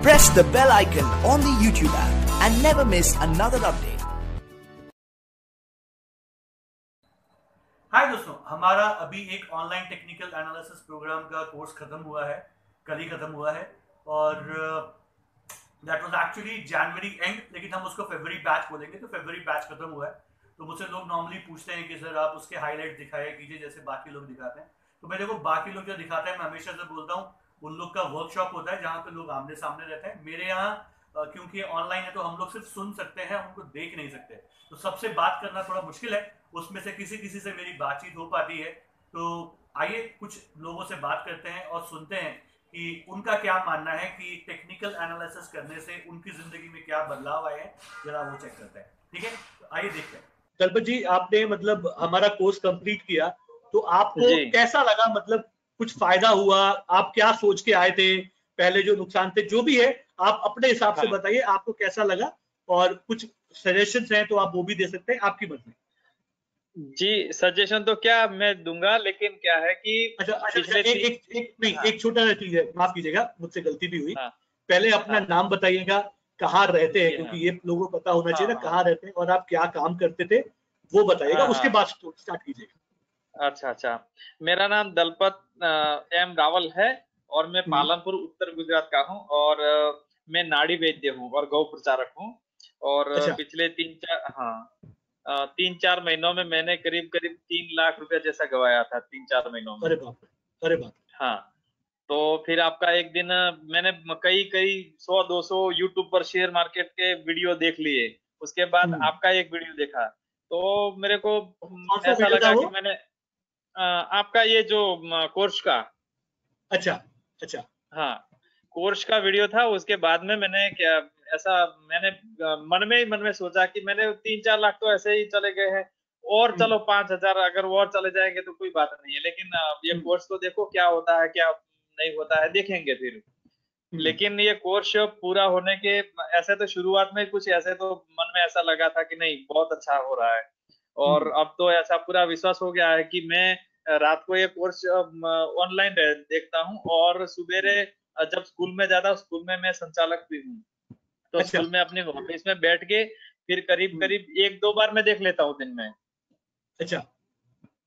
Press the bell icon on the YouTube app and never miss another update. हाय दोस्तों, हमारा अभी एक online technical analysis programme का course खत्म हुआ है, कल ही खत्म हुआ है और that was actually January end लेकिन हम उसको फरवरी बैच बोलेंगे तो फरवरी बैच खत्म हुआ है तो मुझसे लोग नॉर्मली पूछते हैं कि सर आप उसके हाईलाइट दिखाया कीजिए जैसे बाकी लोग दिखाते हैं तो मैं देखो, बाकी लोग जो दिखाते हैं, मैं हमेशा से बोलता हूँ उन लोग का वर्कशॉप होता है जहाँ पे लोग आमने सामने रहते हैं। मेरे यहाँ क्योंकि ऑनलाइन है तो हम लोग सिर्फ़ सुन सकते हैं उनको देख नहीं सकते। तो सबसे बात करना थोड़ा मुश्किल है उसमें से किसी किसी से मेरी बातचीत हो पाती है। तो आइए कुछ लोगों से बात करते हैं और सुनते हैं कि उनका क्या मानना है कि टेक्निकल एनालिसिस करने से उनकी ज़िंदगी में क्या बदलाव आए हैं जरा वो चेक करते हैं। ठीक है? तो आइए देखते हैं। कल्पत जी आपने मतलब हमारा कोर्स कंप्लीट किया तो आपको कैसा लगा? मतलब कुछ फ़ायदा हुआ आप क्या सोच के आए थे पहले जो नुकसान थे जो भी है आप अपने हिसाब से हाँ। बताइए आपको कैसा लगा और कुछ सजेशन हैं तो आप वो भी दे सकते हैं आपकी मर्ज़ी जी सजेशन तो क्या मैं दूँगा लेकिन क्या है कि अच्छा अच्छा, अच्छा एक एक एक नहीं हाँ। एक छोटा सा चीज़ है माफ़ कीजिएगा मुझसे गलती भी हुई हाँ। पहले अपना हाँ। नाम बताइएगा कहाँ रहते हैं क्योंकि हाँ। ये लोगों को पता होना चाहिए ना हाँ, कहाँ रहते हैं और आप क्या काम करते थे वो बताइएगा उसके। बाद स्टार्ट कीजिएगा अच्छा अच्छा मेरा नाम दलपत एम रावल है और मैं हम्म। पालनपुर उत्तर गुजरात का हूँ और मैं नाड़ी वैद्य हूँ और गौ प्रचारक हूँ और अच्छा। पिछले तीन चार हाँ तीन चार महीनों में मैंने करीब करीब तीन लाख रुपया जैसा गवाया था तीन चार महीनों में अरे बाप अरे बाप हाँ तो फिर आपका एक दिन मैंने कई कई सौ दो सौ यूट्यूब पर शेयर मार्केट के वीडियो देख लिए उसके बाद हम्म। आपका एक वीडियो देखा तो मेरे को ऐसा लगा कि मैंने आपका ये जो कोर्स का अच्छा अच्छा हाँ कोर्स का वीडियो था उसके बाद में मैंने क्या ऐसा मैंने मन में ही मन में सोचा कि मैंने तीन चार लाख तो ऐसे ही चले गए हैं और हम्म। चलो पाँच हज़ार अगर और चले जाएँगे तो कोई बात नहीं है लेकिन ये हम्म। कोर्स तो देखो क्या होता है क्या नहीं होता है देखेंगे फिर हम्म। लेकिन ये कोर्स पूरा होने के ऐसे तो शुरुआत में कुछ ऐसे तो मन में ऐसा लगा था कि नहीं बहुत अच्छा हो रहा है और हम्म। अब तो ऐसा पूरा विश्वास हो गया है कि मैं रात को ये कोर्स ऑनलाइन देखता हूँ और सवेरे अ, जब स्कूल में जाता हूँ स्कूल में मैं संचालक भी हूँ तो अच्छा। स्कूल में अपने ऑफ़िस में बैठ के फिर करीब हम्म। करीब एक दो बार मैं देख लेता हूँ दिन में अच्छा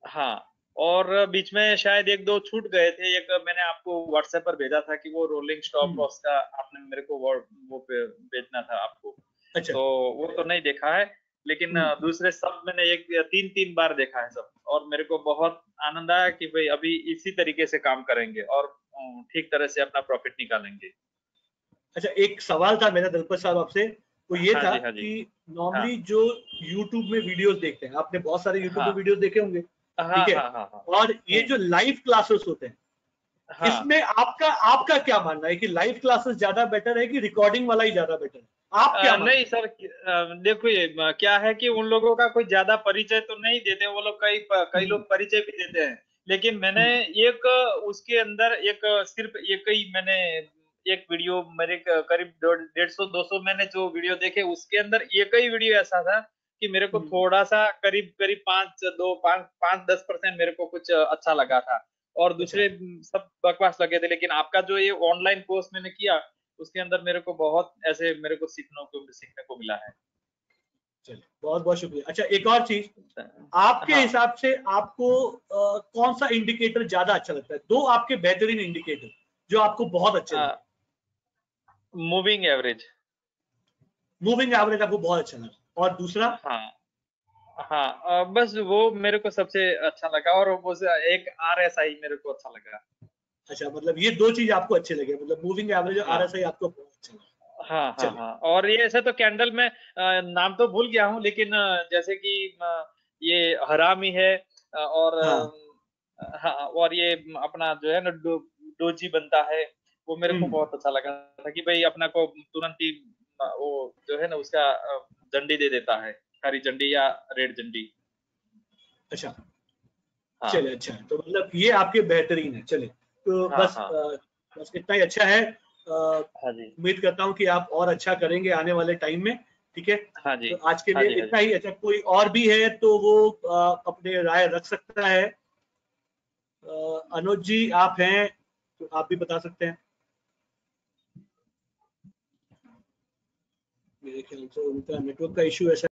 हाँ और बीच में शायद एक दो छूट गए थे एक मैंने आपको व्हाट्सएप पर भेजा था कि वो रोलिंग स्टॉप हम्म। लॉस का आपने मेरे को वो भेजना था आपको अच्छा तो वो तो नहीं देखा है लेकिन हम्म। दूसरे सब मैंने एक तीन तीन बार देखा है सब और मेरे को बहुत आनंद आया कि भाई अभी इसी तरीके से काम करेंगे और ठीक तरह से अपना प्रॉफिट निकालेंगे अच्छा एक सवाल था मेरा दलपत साहब आपसे वो ये हाँ था जी, हाँ जी। कि नॉर्मली हाँ। जो YouTube में वीडियोस देखते हैं आपने बहुत सारे YouTube हाँ। में वीडियोस देखे होंगे हाँ ठीक है। हाँ हाँ हाँ और ये जो लाइव क्लासेस होते हैं हाँ इसमें आपका आपका क्या मानना है कि लाइव क्लासेस ज़्यादा बेटर है कि रिकॉर्डिंग वाला ही ज़्यादा बेटर है आप क्या मानते नहीं सर देखो ये क्या है कि उन लोगों का कोई ज़्यादा परिचय तो नहीं देते वो लोग कई कई लोग परिचय भी देते हैं। लेकिन मैंने एक उसके अंदर एक सिर्फ़ एक ही मैंने एक वीडियो मेरे करीब डेढ़ सौ दो सौ मैंने जो वीडियो देखे उसके अंदर एक ही वीडियो ऐसा था कि मेरे को हम्म। थोड़ा सा करीब करीब पाँच दो पाँच पाँच दस परसेंट मेरे को कुछ अच्छा लगा था। और दूसरे सब बकवास लगे थे लेकिन आपका जो ये ऑनलाइन कोर्स मैंने किया उसके अंदर मेरे को बहुत ऐसे मेरे को सीखने को सीखने को मिला है। चलिए बहुत बहुत शुक्रिया। अच्छा एक और चीज़। आपके हाँ। हिसाब से आपको अ, कौन सा इंडिकेटर ज़्यादा अच्छा लगता है? दो आपके बेहतरीन इंडिकेटर जो आपको बहुत अच्छे। मूविंग एवरेज मूविंग एवरेज आपको बहुत अच्छा लगा। और दूसरा? हाँ। हाँ बस वो मेरे को सबसे अच्छा लगा और वो एक आर एस आई मेरे को अच्छा लगा। अच्छा मतलब ये दो चीज़ आपको अच्छे लगे मतलब मूविंग एवरेज और हाँ। आरएसआई आपको बहुत अच्छा लगा। हाँ हाँ हाँ और ये ऐसे तो कैंडल में नाम तो भूल गया हूँ लेकिन जैसे कि ये हरामी है और अ, हाँ और ये अपना जो है ना डो, डोजी बनता है वो मेरे को हम्म। बहुत अच्छा लगा था कि भाई अपना को तुरंत ही वो जो है ना उसका झंडी दे देता है हरी झंडी या रेड झंडी। अच्छा। हाँ। चलिए अच्छा तो मतलब ये आपके बेहतरीन है चलिए। तो हाँ, बस हाँ। बस इतना ही अच्छा है। हाँ उम्मीद करता हूँ कि आप और अच्छा करेंगे आने वाले टाइम में ठीक है? हाँ जी। तो आज के लिए हाँ इतना ही। अच्छा कोई और भी है तो वो अपने राय रख सकता है। अनुज जी आप हैं तो आप भी बता सकते हैं। मेरे ख्याल से उनका नेटवर्क का इशू ऐसा